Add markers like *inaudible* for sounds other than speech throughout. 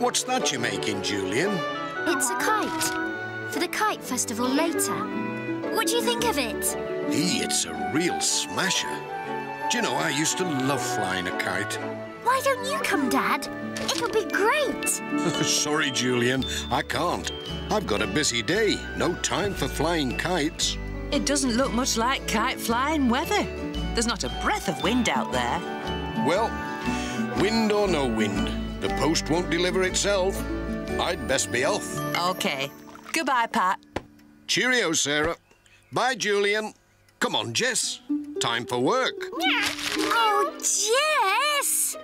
What's that you're making, Julian? It's a kite. For the kite festival later. What do you think of it? Hey, it's a real smasher. Do you know, I used to love flying a kite. Why don't you come, Dad? It'll be great. *laughs* Sorry, Julian, I can't. I've got a busy day. No time for flying kites. It doesn't look much like kite flying weather. There's not a breath of wind out there. Well, wind or no wind, the post won't deliver itself. I'd best be off. OK. Goodbye, Pat. Cheerio, Sarah. Bye, Julian. Come on, Jess. Time for work. Oh, Jess!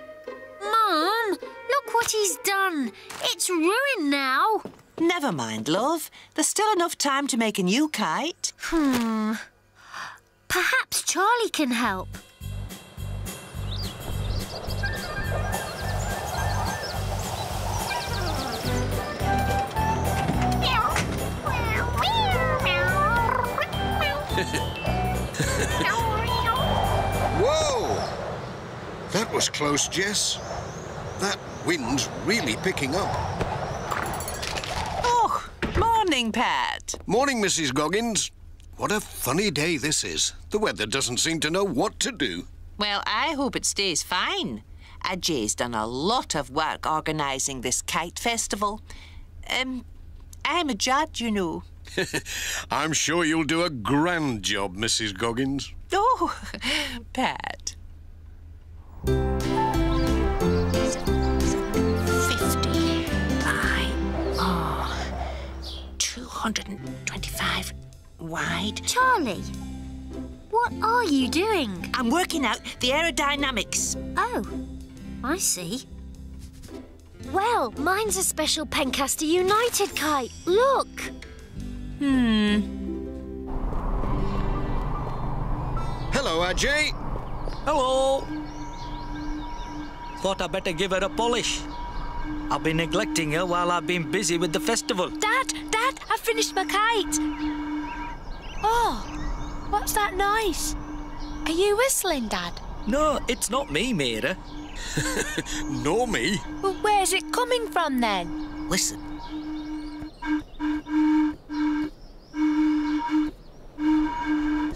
Mum, look what he's done. It's ruined now. Never mind, love. There's still enough time to make a new kite. Hmm. Perhaps Charlie can help. That was close, Jess. That wind's really picking up. Oh, morning, Pat. Morning, Mrs. Goggins. What a funny day this is. The weather doesn't seem to know what to do. Well, I hope it stays fine. Ajay's done a lot of work organising this kite festival. Um, I'm a judge, you know. *laughs* I'm sure you'll do a grand job, Mrs. Goggins. Oh, *laughs* Pat. 125 wide. Charlie, what are you doing? I'm working out the aerodynamics. Oh, I see. Well, mine's a special Pencaster United kite. Look! Hmm. Hello, Ajay. Hello. Thought I'd better give her a polish. I've been neglecting her while I've been busy with the festival. Dad, Dad, I finished my kite. Oh, what's that noise? Are you whistling, Dad? No, it's not me, Meera. *laughs* Nor me. Well, where's it coming from then? Listen.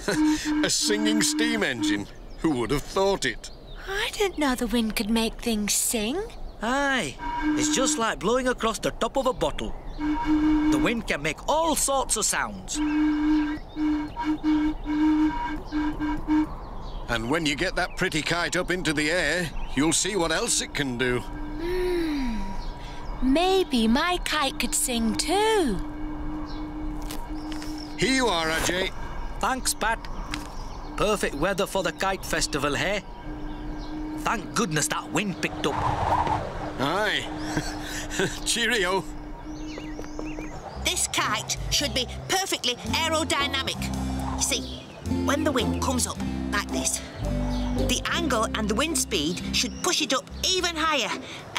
*laughs* A singing steam engine. Who would have thought it? I didn't know the wind could make things sing. Aye, it's just like blowing across the top of a bottle. The wind can make all sorts of sounds. And when you get that pretty kite up into the air, you'll see what else it can do. Hmm. Maybe my kite could sing too. Here you are, Ajay. Thanks, Pat. Perfect weather for the kite festival, hey? Thank goodness that wind picked up. Aye. *laughs* Cheerio. This kite should be perfectly aerodynamic. You see, when the wind comes up like this, the angle and the wind speed should push it up even higher.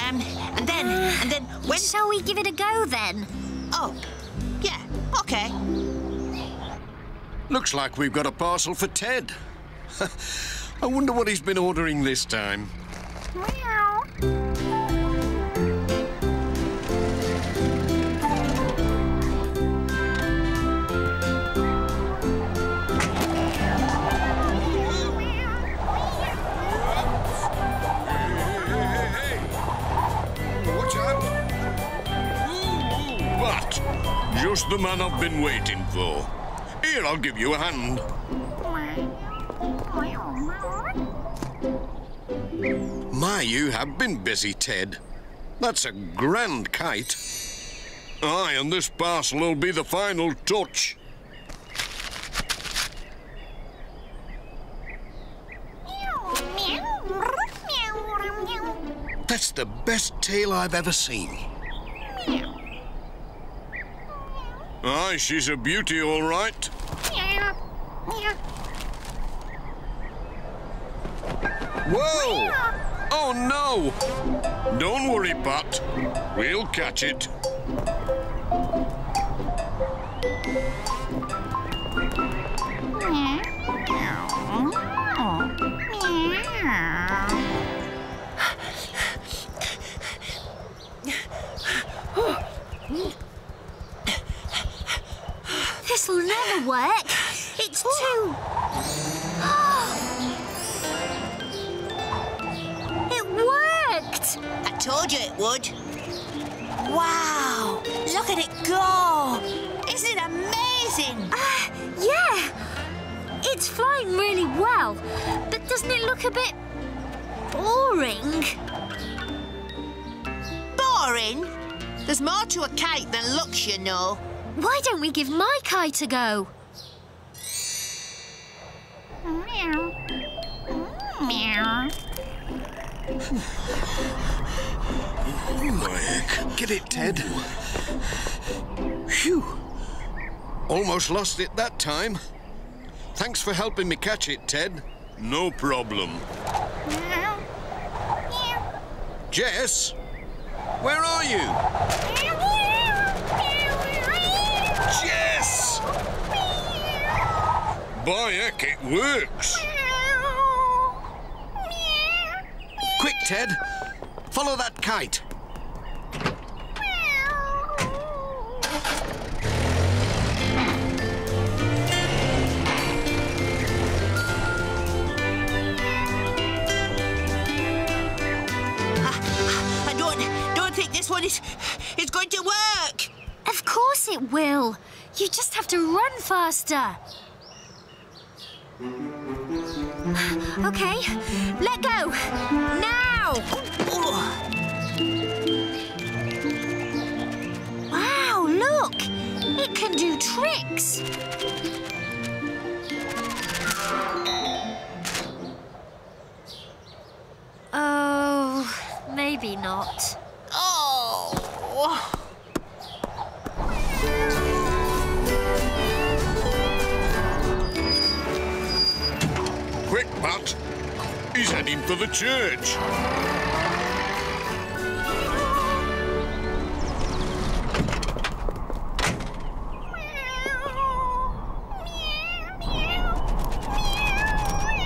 Um, and then, and then when... Shall we give it a go then? Oh, yeah, OK. Looks like we've got a parcel for Ted. *laughs* I wonder what he's been ordering this time. Watch just the man I've been waiting for. Here, I'll give you a hand. My, you have been busy, Ted. That's a grand kite. Aye, and this parcel will be the final touch. That's the best tail I've ever seen. Aye, she's a beauty, all right. Whoa! Oh, no! Don't worry, Pat. We'll catch it. Work. It's too... *gasps* it worked! I told you it would. Wow! Look at it go! Isn't it amazing? Uh, yeah. It's flying really well, but doesn't it look a bit boring? Boring? There's more to a kite than looks, you know. Why don't we give my kite a go? Oh, my heck. Get it, Ted. Phew. Almost lost it that time. Thanks for helping me catch it, Ted. No problem. Meow. Meow. Jess? Where are you? Jess! By heck, it works. Quick, Ted. Follow that kite. Ah, ah, I don't, don't think this one is, is going to work. Of course it will. You just have to run faster. Okay, let go. Now! Wow, look! It can do tricks. Oh, maybe not. Heading for the church.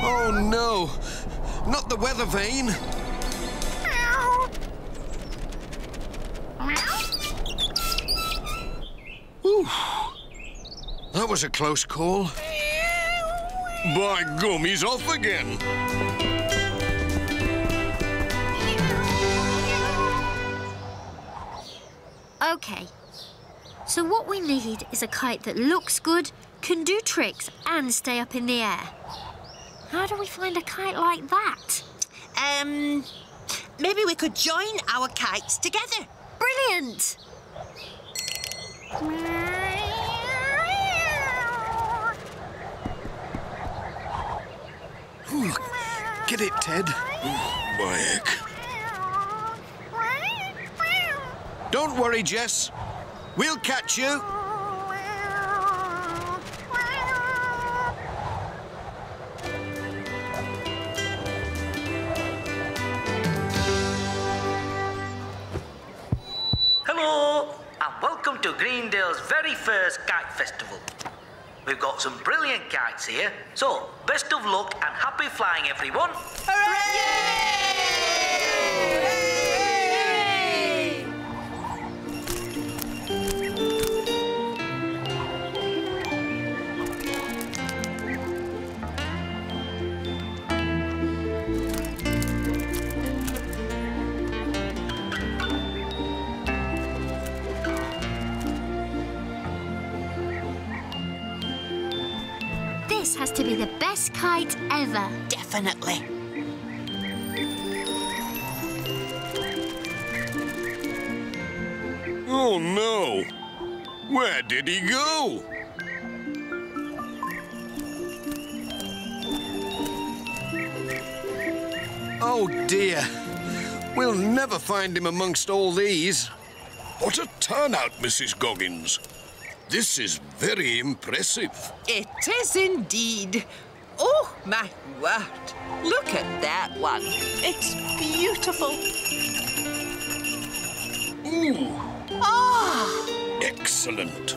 Oh, no. Not the weather vane. Whew. That was a close call. By gum, he's off again. Okay. So what we need is a kite that looks good, can do tricks, and stay up in the air. How do we find a kite like that? Um, maybe we could join our kites together. Brilliant! Ooh, Get it, Ted. My heck. Don't worry, Jess. We'll catch you. Hello, and welcome to Greendale's very first kite festival. We've got some brilliant kites here, so best of luck and happy flying, everyone. Best kite ever. Definitely. Oh, no. Where did he go? Oh, dear. We'll never find him amongst all these. What a turnout, Mrs. Goggins. This is very impressive. It is indeed. Oh, my word. Look at that one. It's beautiful. Ooh, Ah, excellent.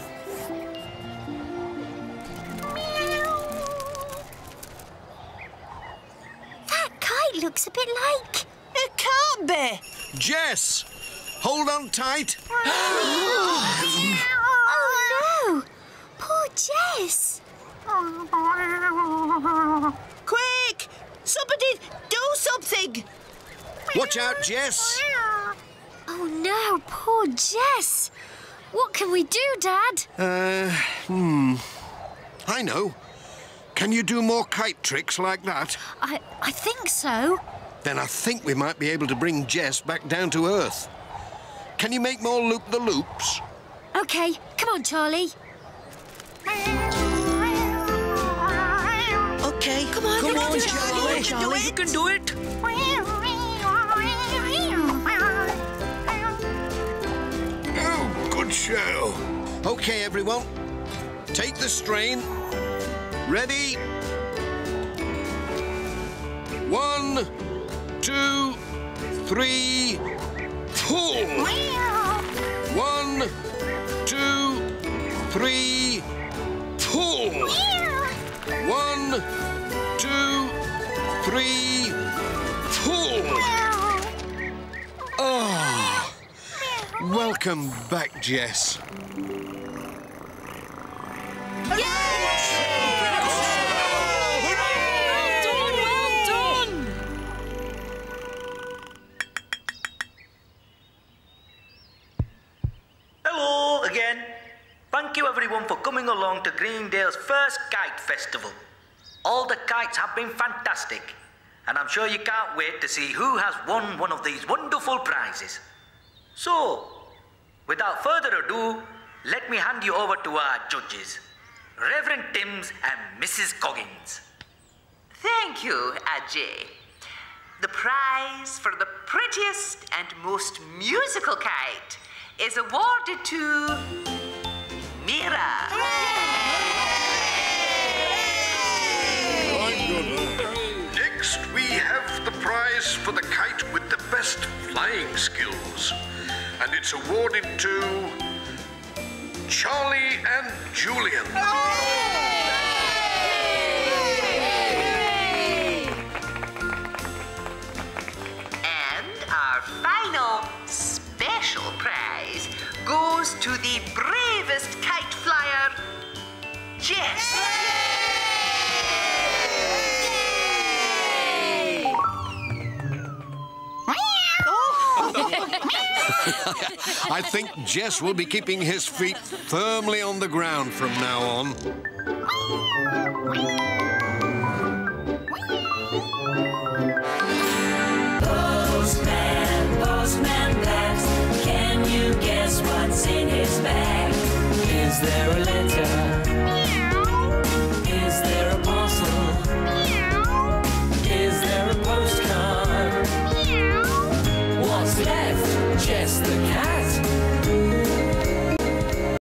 That kite looks a bit like... It can't be. Jess, hold on tight. *gasps* *gasps* Oh, no! Poor Jess! Quick! Somebody do something! Watch out, Jess. Oh no, poor Jess. What can we do, Dad? Uh, hmm. I know. Can you do more kite tricks like that? I, I think so. Then I think we might be able to bring Jess back down to Earth. Can you make more loop the loops? Okay, come on, Charlie. Okay, come on, on, Charlie. Charlie. You can do it. Oh, good show. Okay, everyone. Take the strain. Ready? One, two, three, pull. One, two, three, pull. One, two, three, pull. Oh, ah, welcome back, Jess. Again. Thank you everyone for coming along to Greendale's first kite festival. All the kites have been fantastic, and I'm sure you can't wait to see who has won one of these wonderful prizes. So, without further ado, let me hand you over to our judges, Reverend Timms and Mrs. Goggins. Thank you, Ajay. The prize for the prettiest and most musical kite is awarded to skills. And it's awarded to Charlie and Julian. And our final special prize goes to the bravest kite flyer, Jess. I think Jess will be keeping his feet firmly on the ground from now on. Postman, postman Pat, can you guess what's in his bag? Is there a letter?